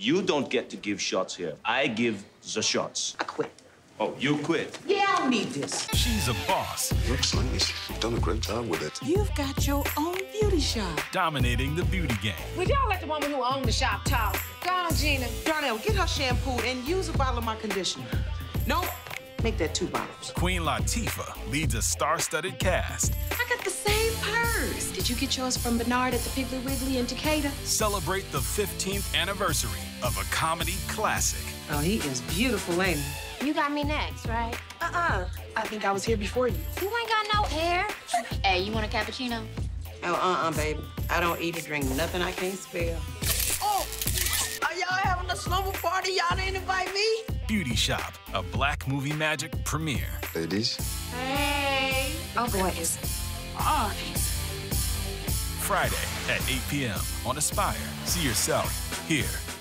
You don't get to give shots here. I give the shots. I quit. Oh, you quit? Yeah, I don't need this. She's a boss. Looks nice. You've done a great job with it. You've got your own beauty shop. Dominating the beauty game. Would y'all let the woman who owned the shop talk? Go on, Gina. Darnell, get her shampooed and use a bottle of my conditioner. No, make that two bottles. Queen Latifah leads a star-studded cast. I got the same purse. Did you get yours from Bernard at the Piggly Wiggly in Decatur? Celebrate the 15th anniversary of a comedy classic. Oh, he is beautiful, ain't he? You got me next, right? Uh-uh. I think I was here before you. You ain't got no hair. Hey, you want a cappuccino? Oh, uh-uh, baby. I don't eat or drink nothing I can't spell. Oh, are y'all having a slumber party? Y'all didn't invite me? Beauty Shop, a Black Movie Magic premiere. Ladies, Hey. Oh, boy, is on. Oh, Friday at 8 p.m. on Aspire. See yourself here.